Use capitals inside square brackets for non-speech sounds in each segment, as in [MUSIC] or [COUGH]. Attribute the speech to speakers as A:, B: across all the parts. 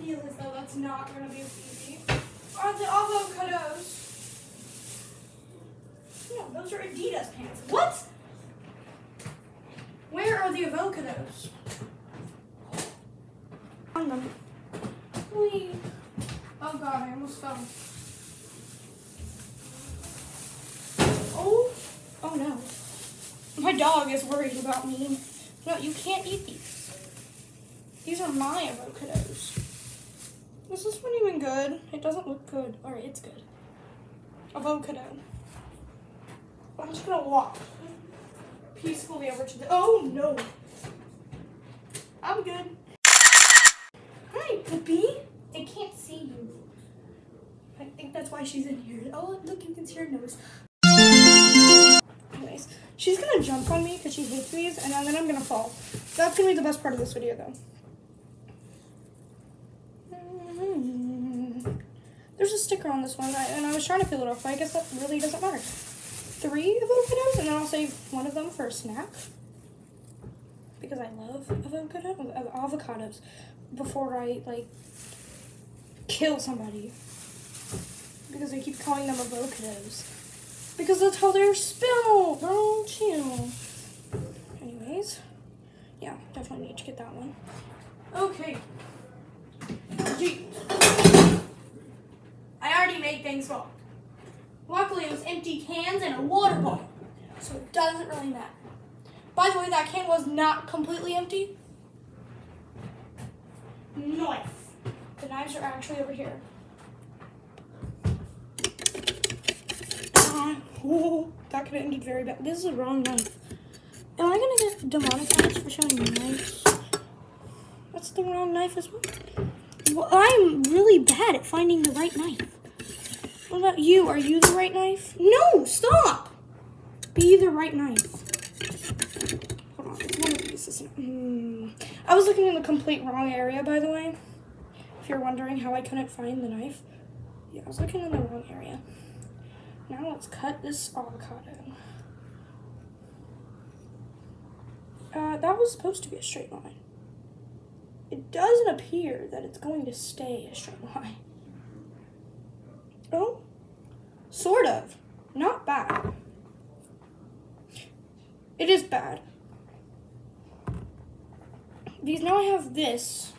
A: Feel as though that's not going to be as easy. Are the avocados? No, those are Adidas pants. What? Where are the avocados? On them. Whee. Oh god, I almost fell. Oh, oh no. My dog is worried about me. No, you can't eat these. These are my avocados. Is this one even good? It doesn't look good. Alright, it's good. Avocado. I'm just gonna walk peacefully over to the. Oh no! I'm good. Hi, Poopy. They can't see you. I think that's why she's in here. Oh, look, you can see her nose. Anyways, she's gonna jump on me because she hates these, and then I'm gonna fall. That's gonna be the best part of this video, though. There's a sticker on this one, and I was trying to peel it off, but I guess that really doesn't matter. Three avocados, and then I'll save one of them for a snack. Because I love avocado, avocados before I, like, kill somebody. Because I keep calling them avocados. Because that's how they're spelled, don't you? Anyways, yeah, definitely need to get that one. Okay. Gee. I already made things wrong. Luckily, it was empty cans and a water bottle, so it doesn't really matter. By the way, that can was not completely empty. Knife. The knives are actually over here. Uh, oh, that could have ended very bad. This is the wrong knife. Am I gonna get demonetized for showing knives? That's the wrong knife as well. well. I'm really bad at finding the right knife. What about you? Are you the right knife? No, stop! Be the right knife. Hold on, one of these, isn't? Mm. I was looking in the complete wrong area, by the way. If you're wondering how I couldn't find the knife. Yeah, I was looking in the wrong area. Now let's cut this avocado. Uh, that was supposed to be a straight line. It doesn't appear that it's going to stay a straight [LAUGHS] line. Oh, sort of. Not bad. It is bad. Because now I have this.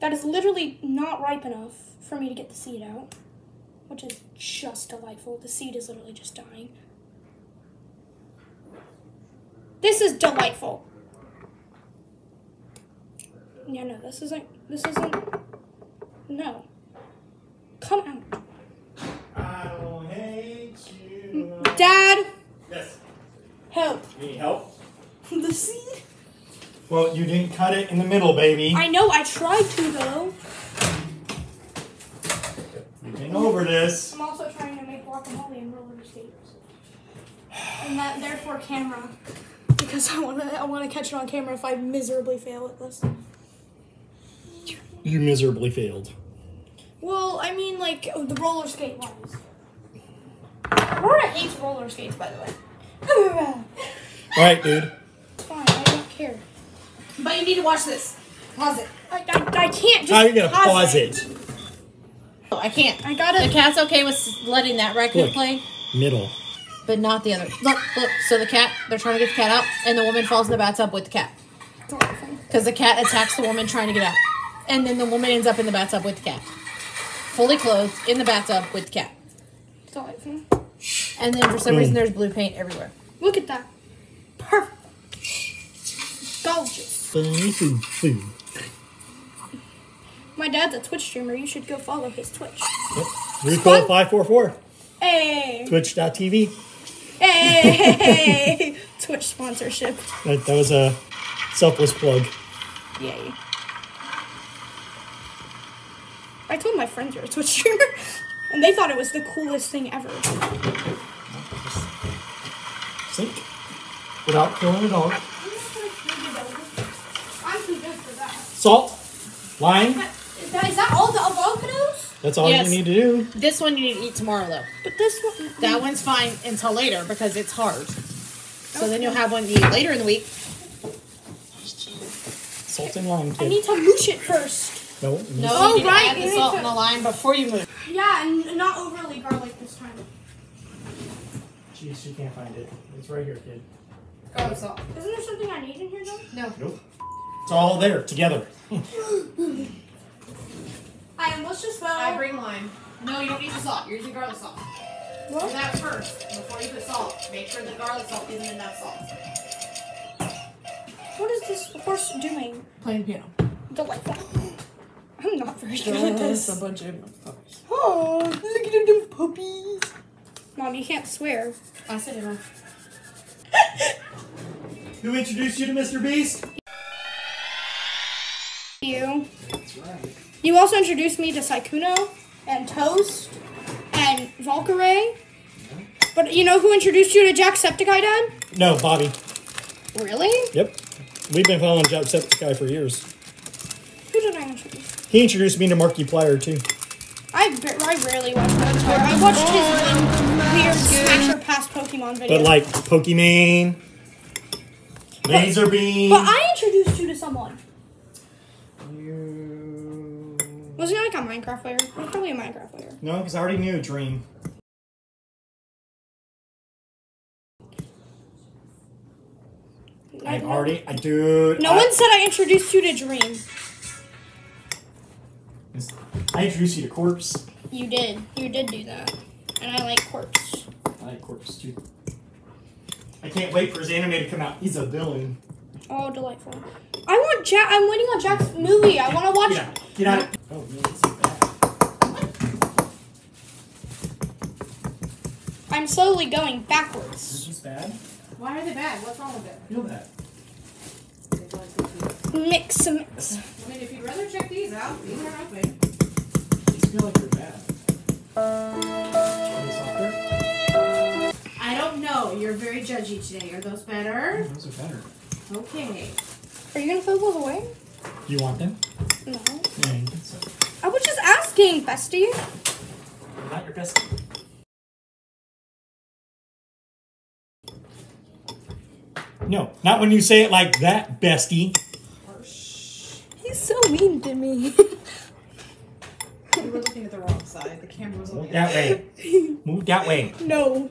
A: That is literally not ripe enough for me to get the seed out, which is just delightful. The seed is literally just dying. This is delightful. Yeah, no, this isn't, this isn't, no. Come out.
B: I don't hate you.
A: Dad,
B: Yes.
A: help.
B: You need help? [LAUGHS]
A: The seed?
B: Well, you didn't cut it in the middle, baby.
A: I know, I tried to though.
B: You've been over this.
A: I'm also trying to make guacamole and roller skates. [SIGHS] And that, therefore, camera. Because I want to I wanna catch it on camera if I miserably fail at this.
B: You miserably failed.
A: Well, I mean, like, oh, the roller skate ones. Aurora hates roller skates, by the way. [LAUGHS]
B: All right, dude.
A: Fine, I don't care.
C: But you need to watch this. Pause it.
A: I, I, I can't just
B: How are you gonna pause it?
C: Oh, I can't.
A: I gotta.
C: The cat's okay with letting that raccoon
B: Look.
C: play,
B: Middle.
C: but not the other. Look, look. So the cat, they're trying to get the cat out, and the woman falls in the bathtub with the cat. Because the cat attacks the woman trying to get out. And then the woman ends up in the bathtub with the cat. Fully clothed in the bathtub with the cat.
A: Delightful.
C: And then for some reason mm. there's blue paint everywhere.
A: Look at that. Perfect. Gorgeous.
B: Funny food, food.
A: My dad's a Twitch streamer. You should go follow his Twitch.
B: Yep. Recoil 544.
A: Hey.
B: Twitch.tv.
A: Hey. [LAUGHS] Twitch sponsorship.
B: That, that was a selfless plug.
A: Yay. I I told my friends you're a Twitch streamer, [LAUGHS] and they thought it was the coolest thing ever.
B: Sink. Without killing a dog.
A: I'm too good for that.
B: Salt. Lime.
A: Is that, is that all the avocados?
B: That's all
C: Yes.
B: you need to do.
C: This one you need to eat tomorrow, though.
A: But this one.
C: That one's fine until later because it's hard. So then you'll have one to eat later in the week.
B: Salt and lime,
A: I need to moosh it first.
B: No.
C: No,
A: Oh,
C: you need oh,
A: right,
C: to add the salt
A: to-
C: and the lime before you move.
A: Yeah, and not overly garlic this time.
B: Jeez, she can't find it. It's right here, kid.
C: Garlic salt.
A: Isn't there something I need in here though?
C: No.
B: Nope. It's all there together.
A: I am. Let's just spell.
C: I bring lime. No, you don't need the salt. You're using garlic salt. Do
A: What?
C: that first before you put salt. Make sure the garlic salt isn't enough salt.
A: What is this horse doing?
C: Playing piano.
A: Delightful. I'm not very good at this.
C: bunch of puppies.
A: Oh, look at them puppies. Mom, you can't swear.
C: I said it. [LAUGHS]
B: Who introduced you to Mr. Beast?
A: You.
B: That's right.
A: You also introduced me to Sykkuno and Toast and Valkyrae. But you know who introduced you to Jacksepticeye, Dad?
B: No, Bobby.
A: Really?
B: Yep. We've been following Jacksepticeye for years.
A: Who did I introduce?
B: He introduced me to Markiplier too.
A: I, I rarely watch that. I watched his um, weird Smasher Pass Pokemon video.
B: But like Pokemon, LazarBeam.
A: But I introduced you to someone.
B: You...
A: Wasn't he like a Minecraft player? He probably a Minecraft player.
B: No, because I already knew Dream. I've already, I dude.
A: No
B: I,
A: one said I introduced you to Dream.
B: I introduced you to Corpse.
A: You did. You did do that. And I like Corpse.
B: I like Corpse too. I can't wait for his anime to come out. He's a villain.
A: Oh, delightful. I want Jack. I'm waiting on Jack's movie. I want to watch.
B: Get out. Get out. Oh man, this is bad.
A: I'm slowly going backwards.
B: This is bad.
C: Why are they bad? What's wrong with it?
B: Feel that.
A: Mix, mix.
C: I mean, if you'd rather check these out, these are open.
B: These feel like they're bad. Are they softer?
C: I don't know. You're very judgy today. Are those better?
B: Those are better.
C: Okay.
A: Are you gonna throw those away?
B: You want them?
A: No.
B: Yeah, you think so.
A: I was just asking, bestie.
B: Not your best. No, not when you say it like that, bestie.
A: He's so mean to me. [LAUGHS]
C: You were looking at the wrong side. The camera was
B: Move
C: the
B: that way. [LAUGHS] Move that way.
A: no. Oh.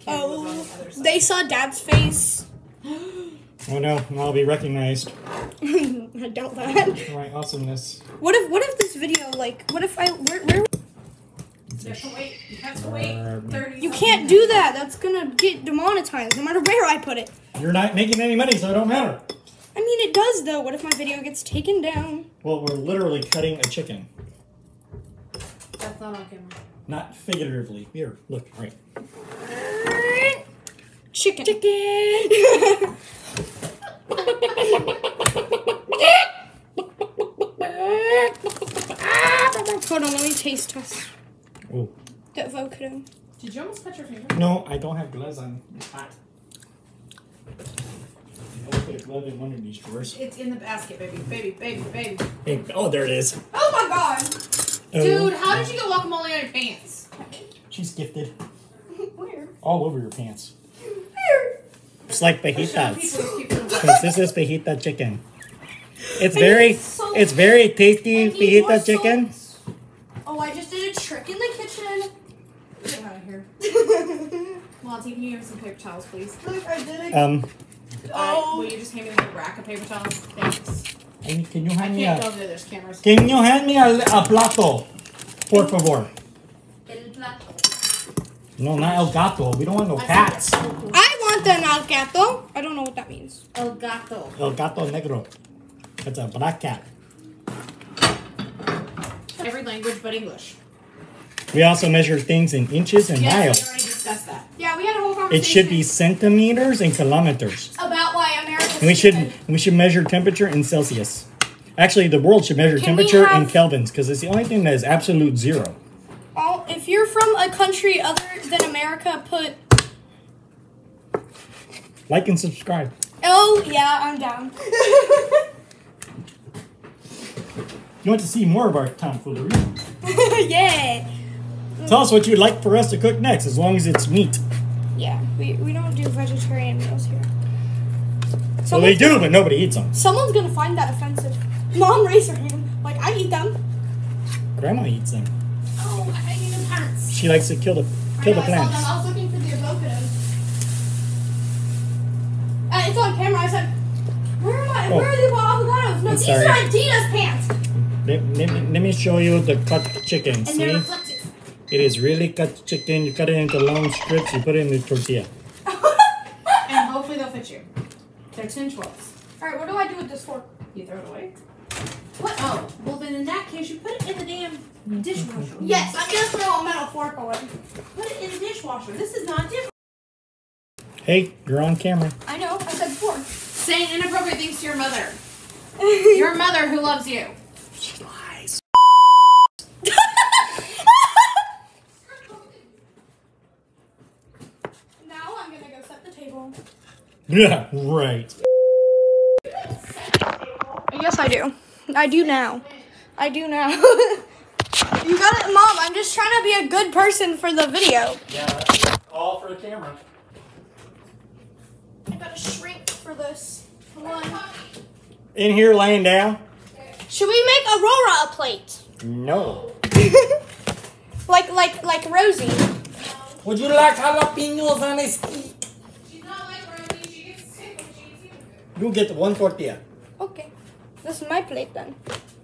C: camera was on the
A: Oh,
C: other side.
A: they saw Dad's face.
B: Oh no, I'll be recognized [LAUGHS]
A: I doubt that.
B: for my awesomeness.
A: What if? What if this video, like, what if I? Where? where
C: You have to wait. You have to wait. 30
A: you can't do that. That's gonna get demonetized, no matter where I put it.
B: You're not making any money, so it don't matter.
A: I mean, it does though. What if my video gets taken down?
B: Well, we're literally cutting a chicken,
C: That's not on camera.
B: not figuratively. Here, look, right.
A: Chicken. Chicken. Hold on, let me taste test
B: Oh.
A: the avocado.
C: Did you almost cut your finger?
B: No, I don't have gloves on. It's hot. I'll put a glove in one of these drawers.
C: It's in the basket, baby. Baby, baby, baby.
B: Hey, oh, there it is.
A: Oh my god!
B: Oh,
C: Dude, how did you get guacamole on your pants?
B: She's gifted. [LAUGHS]
A: Where?
B: All over your pants.
A: Where?
B: It's like
C: Show
B: fajitas.
C: those cute little
B: Because this is fajita chicken. It's
A: I
B: very,
A: need salt.
B: it's very tasty
A: I
B: fajita chicken.
A: salt. Oh, I just did a trick in the kitchen.
C: Get out of here. Monty, can you give me some paper towels, please?
A: Look, I did it.
B: Um,
A: Oh.
C: Uh, will you just hand me the rack of paper towels? Thanks.
B: And can you hand me
C: can't
B: a,
C: go there. There's cameras.
B: can you hand me a, a plato, por favor?
C: El plato.
B: No, not el gato. We don't want no
C: I
B: cats.
A: I want an al gato. I don't know what that means.
C: El gato.
B: El gato negro. That's a black cat.
C: Every language but English.
B: We also measure things in inches and
C: Yes, we
B: miles.
C: already discussed that.
A: Yeah, we had a whole conversation.
B: It should be centimeters and kilometers.
A: about why America.
B: And we should we should measure temperature in Celsius. Actually, the world should measure
A: Can we
B: temperature in
A: have-
B: kelvins because it's the only thing that is absolute zero.
A: All, if you're from a country other than America, put.
B: Like and subscribe.
A: Oh yeah, I'm down.
B: You want to see more of our tomfoolery? [LAUGHS]
A: yeah.
B: Tell us what you'd like for us to cook next, as long as it's meat.
A: Yeah, we, we don't do vegetarian meals here.
B: So they do, but nobody eats them.
A: Someone's gonna find that offensive. Mom, raise her hand. Like I eat them.
B: Grandma eats them.
C: Oh, I need new pants.
B: She likes to kill the
C: I
B: kill
C: know,
B: the
C: I saw them.
B: plants.
C: I was looking for the avocados.
A: Uh, it's on camera. I said, "Where am I?
B: Oh.
A: Where are the avocados?" No,
B: I'm
A: these
B: sorry.
A: are Adidas pants.
B: Let, let me, let me show you the cut chicken.
C: And
B: See, it is really cut chicken. You cut it into long strips. You put it in the tortilla.
C: And hopefully they'll fit you. They're 10 12s.
A: All right, what do I do with this fork?
C: You throw it away. What? Oh, well then in that case you put it in the damn dishwasher.
A: Yes, I'm gonna throw a metal fork away.
C: Put it in the dishwasher. This is not different.
B: Hey, you're on camera.
A: I know. I said fork.
C: Saying inappropriate things to your mother. [LAUGHS] Your mother who loves you.
B: She lies. [LAUGHS]
A: now I'm gonna go set the table.
B: Yeah, [LAUGHS] right.
A: Yes, I do. I do now. I do now. [LAUGHS] you got it, Mom. I'm just trying to be a good person for the video.
B: Yeah, all for the camera.
A: I gotta shrink for this. One.
B: In here, laying down.
A: Should we make Aurora a plate?
B: No. [LAUGHS]
A: like like like Rosie.
B: Would you like jalapenos on a steak?
C: She's not like Rosie. She gets sick when she eats you.
B: You get one tortilla.
A: Okay. This is my plate then.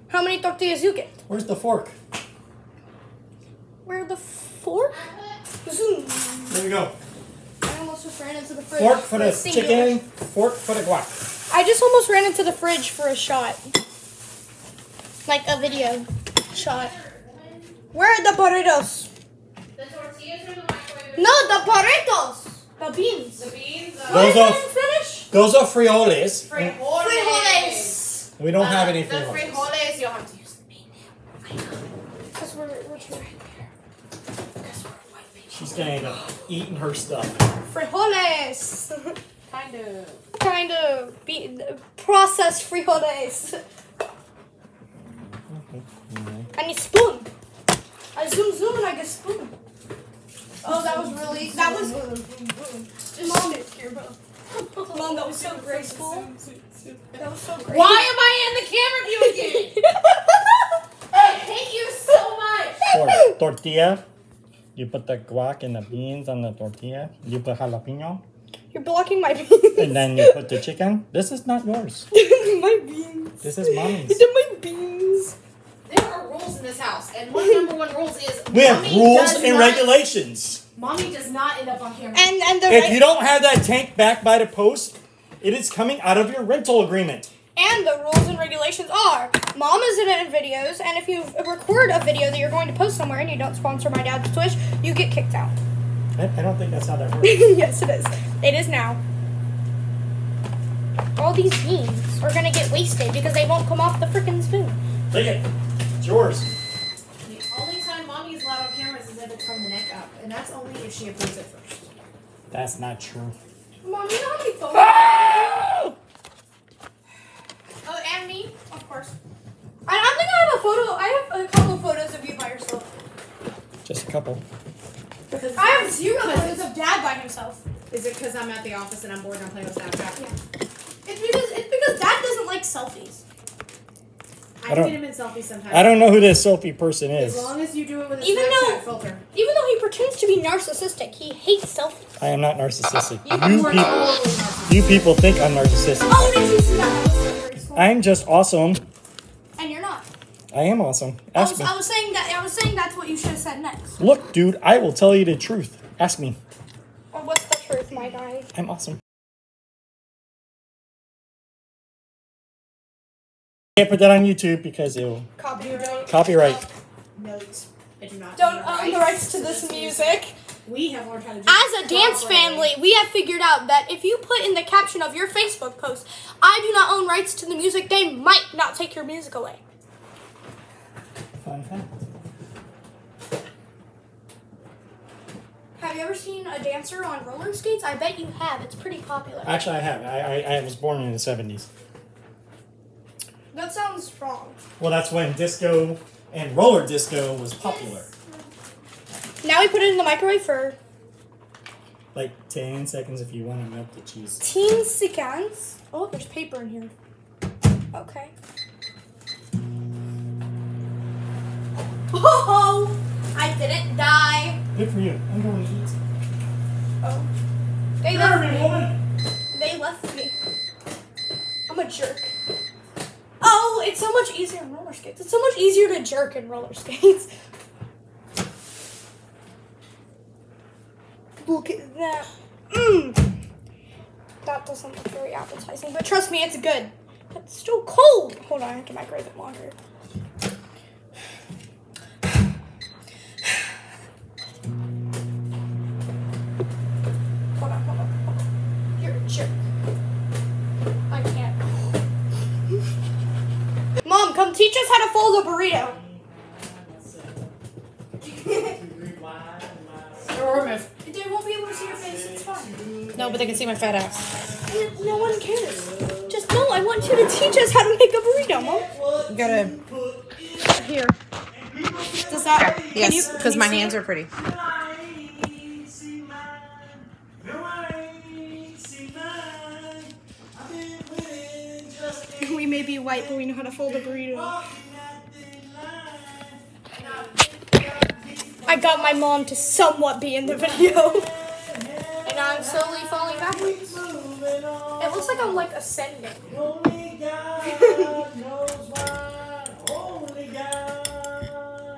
A: How many tortillas you get?
B: Where's the fork?
A: Where the fork? Zoom.
B: There you go.
A: I almost just ran into the fridge.
B: Fork for the
A: a
B: chicken. Fork for the guac.
A: I just almost ran into the fridge for a shot. Like a video shot. Where are the burritos?
C: The tortillas are in the microwave.
A: No, the burritos. The beans.
C: The beans.
B: Uh, Those
A: What
B: are-
A: did finish?
B: Those are frijoles.
C: frijoles.
A: Frijoles.
B: We don't uh, have any
C: The
B: frijoles.
C: frijoles, you'll have to use the bean.
A: Because we're, we're right there. Because we're white people.
B: She's gonna end up eating her stuff.
A: Frijoles. [LAUGHS]
C: Kind of.
A: kind of be processed frijoles. I need spoon. I zoom zoom and I get spoon. Oh, that was really that was. Just Mom, Mom, that was so graceful. That was so graceful.
C: Why am I in the camera view again? [LAUGHS] I hate you so much.
B: For tortilla, you put the guac and the beans on the tortilla. You put jalapeno,
A: You're blocking my beans.
B: and then you put the chicken. This is not yours. [LAUGHS]
A: my beans.
B: This is mommy's.
A: They're my beans.
C: There are rules in this house, and one number one rules is
B: We have rules and
C: not-
B: regulations.
C: Mommy does not end up on camera.
A: And and the
B: If
A: right-
B: you don't have that tank back by the post, it is coming out of your rental agreement.
A: And the rules and regulations are mom is in it in videos, and if you record a video that you're going to post somewhere and you don't sponsor my dad's Twitch, you get kicked out. [LAUGHS]
B: I, I don't think that's how that works.
A: yes, it is. It is now. All these beans are gonna get wasted because they won't come off the freaking spoon.
B: Take it. It's yours.
C: the only time mommy is allowed on camera is if it's from the neck up, and that's only if she approves it first.
B: That's not true.
A: Mom, you know how many photos?
C: Oh, and me.
A: Of course. I, I think I have a photo. I have a couple of photos of you by yourself.
B: Just a couple.
C: Because
A: I have zero photos of dad by himself.
C: Is it because I'm at the office and I'm bored and I'm playing with Snapchat?
A: It's because it's because dad doesn't like selfies.
C: I,
B: I don't-
C: get him in selfies sometimes.
B: I don't know who this Sophie person is.
C: As long as you do it with a Snapchat filter.
A: Even though he pretends to be narcissistic, he hates selfies.
B: I am not narcissistic.
C: You,
B: You
C: are
B: people,
C: totally narcissistic.
B: you people think I'm narcissistic.
A: Oh, did you see that? That was so graceful.
B: I'm just awesome.
A: And you're not.
B: I am awesome.
A: I was,
B: me.
A: I was saying that. I was saying that's what you should have said next.
B: Look, dude, I will tell you the truth. Ask me.
A: Or what's the truth, my guy?
B: I'm awesome. Can't put that on YouTube because it'll
A: Copyright.
B: copyright.
C: Note. I do not.
A: Don't
C: own
A: own the rights to this music.
C: We have learned how to do
A: As a dance family, we have figured out that if you put in the caption of your Facebook post, I do not own rights to the music, they might not take your music away.
B: Fun fact.
A: Have you ever seen a dancer on roller skates? I bet you have. It's pretty popular.
B: Actually, I have. I, I, I was born in the 70s.
A: That sounds wrong.
B: Well, that's when disco and roller disco was popular.
A: Now we put it in the microwave for
B: Like 10 seconds if you want to melt the cheese.
A: 10 seconds. Oh, there's paper in here. Okay. Oh, I didn't die.
B: Good for you. I'm going to eat.
A: Oh. They left me. They left me. I'm a jerk. It's so much easier in roller skates. It's so much easier to jerk in roller skates. [LAUGHS] Look at that. Mmm. That doesn't look very appetizing, but trust me, it's good. It's still cold. Hold on, I have to microwave it longer. Teach us how to fold a burrito. They won't be able to see your face. It's fine.
C: No, but they can see my fat ass.
A: No one cares. Just no. I want you to teach us how to make a burrito, Mom.
C: You gotta.
A: Here. Does that?
C: Yes, because my hands
A: it?
C: are pretty.
A: Be white, but we know how to fold a burrito. I got my mom to somewhat be in the video. and I'm slowly falling backwards. It looks like I'm like ascending.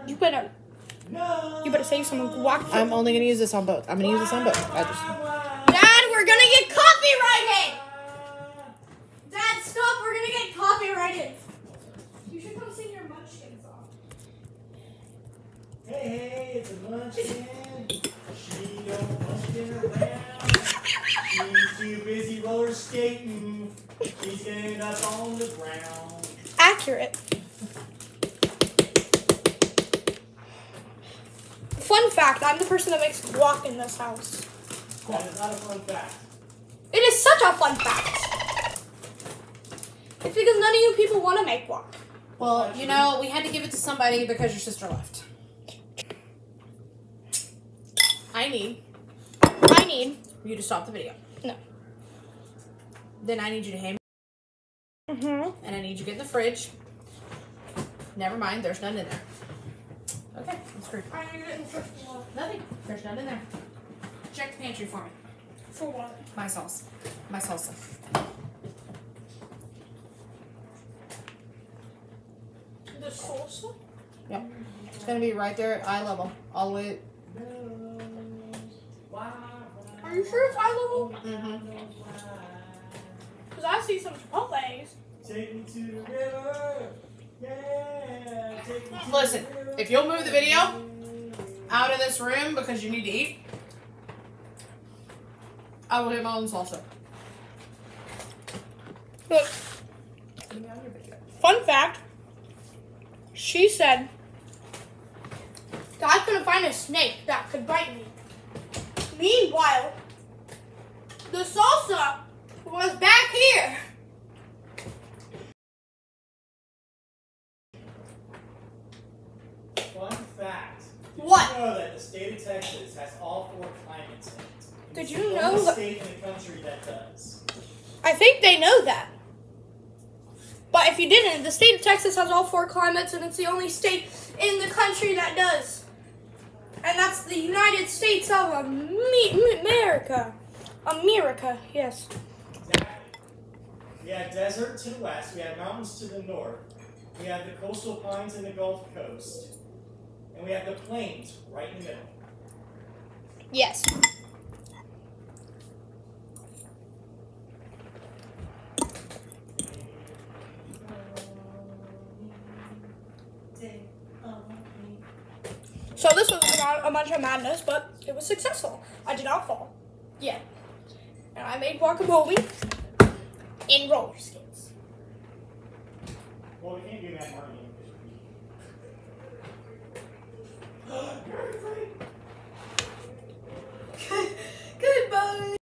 A: You better, you better say some guac.
C: I'm only gonna use this on both. I'm gonna use this on both.
B: Busy roller skating. Up on the ground.
A: Accurate. Fun fact: I'm the person that makes guac in this house.
B: That is not a fun fact.
A: It is such a fun fact. It's because none of you people want to make guac.
C: Well, you know, we had to give it to somebody because your sister left. I need
A: I need.
C: you to stop the video.
A: No.
C: Then I need you to hand me,
A: Mm-hmm.
C: and I need you to get in the fridge. Never mind, there's none in there. Okay, I'm screwed.
A: I need it in first of all.
C: Nothing. There's none in there. Check the pantry for me.
A: For what?
C: My sauce. My salsa.
A: The salsa?
C: Yep. It's gonna be right there at eye level, all the way.
A: Are you sure it's eye level?
C: Mm-hmm.
A: Because I see some chipotles.
B: Take me to the river. Yeah. Take me to
C: Listen,
B: the river.
C: if you'll move the video out of this room because you need to eat, I will get my own salsa.
A: Look, fun fact. She said that I couldn't find a snake that could bite me. Meanwhile, the salsa was back here.
B: Fun fact. Did
A: What?
B: You know that the state of Texas has all four climates in it.
A: Did
B: It's
A: you
B: the
A: know that-
B: state in the country that does.
A: I think they know that. But if you didn't, the state of Texas has all four climates, and it's the only state in the country that does. And that's the United States of America. America, yes.
B: We have desert to the west. We have mountains to the north. We have the coastal pines in the Gulf Coast. And we have the plains right in the middle.
A: Yes. So this was a, a bunch of madness, but it was successful. I did not fall. Yeah. And I made guacamole in roller skates.
B: Well, we can't do that, Marty. [GASPS] Goodbye.